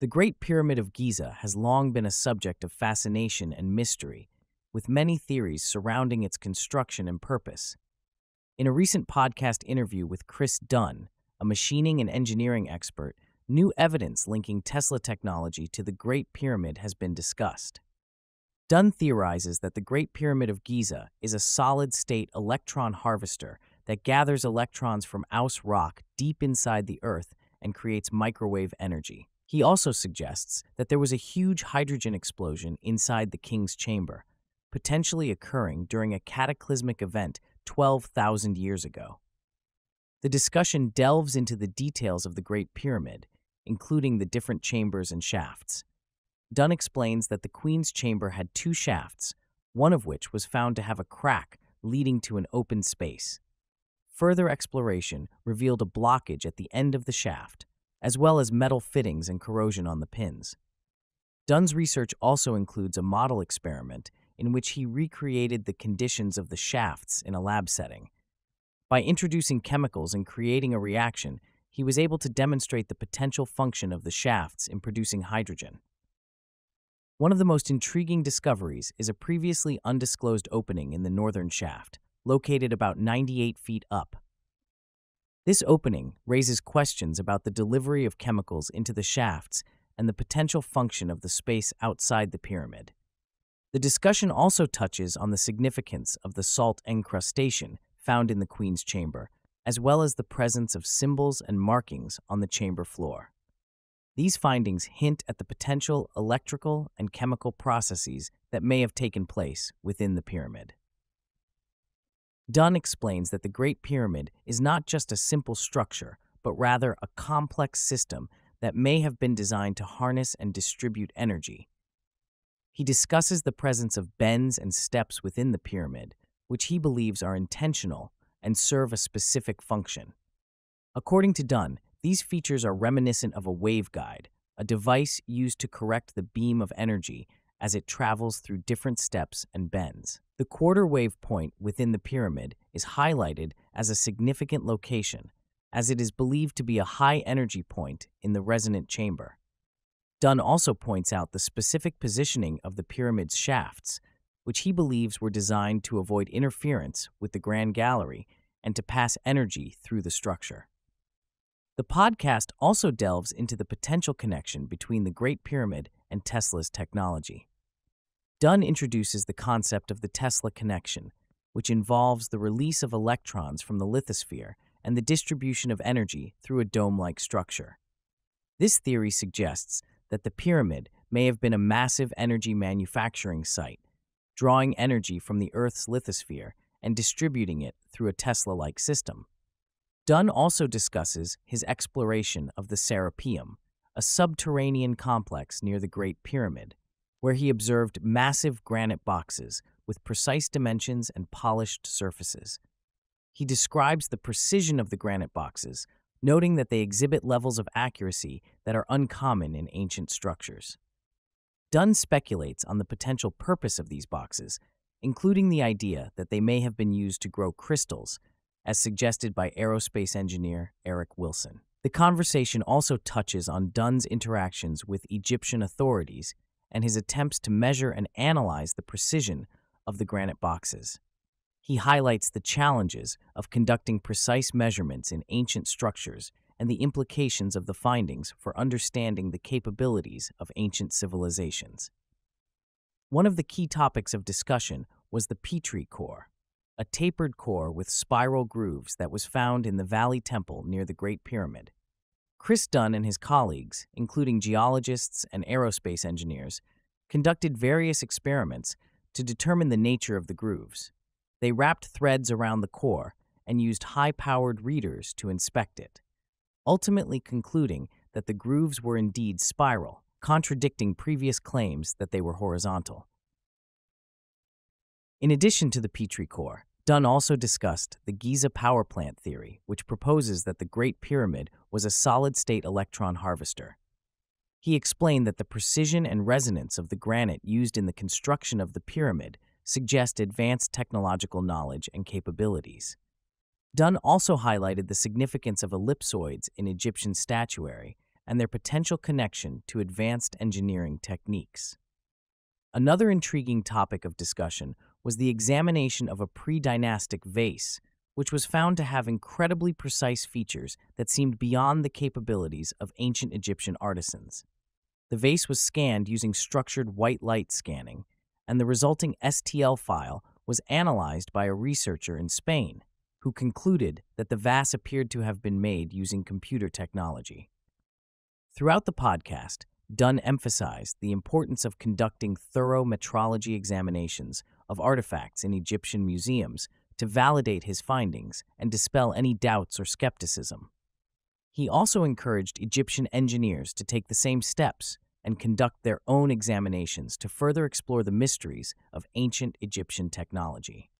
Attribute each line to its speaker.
Speaker 1: The Great Pyramid of Giza has long been a subject of fascination and mystery, with many theories surrounding its construction and purpose. In a recent podcast interview with Chris Dunn, a machining and engineering expert, new evidence linking Tesla technology to the Great Pyramid has been discussed. Dunn theorizes that the Great Pyramid of Giza is a solid state electron harvester that gathers electrons from Aus rock deep inside the Earth and creates microwave energy. He also suggests that there was a huge hydrogen explosion inside the king's chamber, potentially occurring during a cataclysmic event 12,000 years ago. The discussion delves into the details of the Great Pyramid, including the different chambers and shafts. Dunn explains that the Queen's chamber had two shafts, one of which was found to have a crack leading to an open space. Further exploration revealed a blockage at the end of the shaft, as well as metal fittings and corrosion on the pins. Dunn's research also includes a model experiment in which he recreated the conditions of the shafts in a lab setting. By introducing chemicals and creating a reaction, he was able to demonstrate the potential function of the shafts in producing hydrogen. One of the most intriguing discoveries is a previously undisclosed opening in the northern shaft, located about 98 feet up. This opening raises questions about the delivery of chemicals into the shafts and the potential function of the space outside the pyramid. The discussion also touches on the significance of the salt encrustation found in the Queen's chamber, as well as the presence of symbols and markings on the chamber floor. These findings hint at the potential electrical and chemical processes that may have taken place within the pyramid. Dunn explains that the Great Pyramid is not just a simple structure, but rather a complex system that may have been designed to harness and distribute energy. He discusses the presence of bends and steps within the pyramid, which he believes are intentional and serve a specific function. According to Dunn, these features are reminiscent of a waveguide, a device used to correct the beam of energy as it travels through different steps and bends. The quarter wave point within the pyramid is highlighted as a significant location, as it is believed to be a high energy point in the resonant chamber. Dunn also points out the specific positioning of the pyramid's shafts, which he believes were designed to avoid interference with the Grand Gallery and to pass energy through the structure. The podcast also delves into the potential connection between the Great Pyramid and Tesla's technology. Dunn introduces the concept of the Tesla connection, which involves the release of electrons from the lithosphere and the distribution of energy through a dome-like structure. This theory suggests that the pyramid may have been a massive energy manufacturing site, drawing energy from the Earth's lithosphere and distributing it through a Tesla-like system. Dunn also discusses his exploration of the Serapeum, a subterranean complex near the Great Pyramid, where he observed massive granite boxes with precise dimensions and polished surfaces. He describes the precision of the granite boxes, noting that they exhibit levels of accuracy that are uncommon in ancient structures. Dunn speculates on the potential purpose of these boxes, including the idea that they may have been used to grow crystals, as suggested by aerospace engineer Eric Wilson. The conversation also touches on Dunn's interactions with Egyptian authorities and his attempts to measure and analyze the precision of the granite boxes. He highlights the challenges of conducting precise measurements in ancient structures and the implications of the findings for understanding the capabilities of ancient civilizations. One of the key topics of discussion was the Petrie core, a tapered core with spiral grooves that was found in the Valley Temple near the Great Pyramid. Chris Dunn and his colleagues, including geologists and aerospace engineers, conducted various experiments to determine the nature of the grooves. They wrapped threads around the core and used high-powered readers to inspect it, ultimately concluding that the grooves were indeed spiral, contradicting previous claims that they were horizontal. In addition to the Petrie core, Dunn also discussed the Giza power plant theory, which proposes that the Great Pyramid was a solid-state electron harvester. He explained that the precision and resonance of the granite used in the construction of the pyramid suggest advanced technological knowledge and capabilities. Dunn also highlighted the significance of ellipsoids in Egyptian statuary, and their potential connection to advanced engineering techniques. Another intriguing topic of discussion was the examination of a pre-dynastic vase, which was found to have incredibly precise features that seemed beyond the capabilities of ancient Egyptian artisans. The vase was scanned using structured white light scanning, and the resulting STL file was analyzed by a researcher in Spain, who concluded that the vase appeared to have been made using computer technology. Throughout the podcast, Dunn emphasized the importance of conducting thorough metrology examinations of artifacts in Egyptian museums to validate his findings and dispel any doubts or skepticism. He also encouraged Egyptian engineers to take the same steps and conduct their own examinations to further explore the mysteries of ancient Egyptian technology.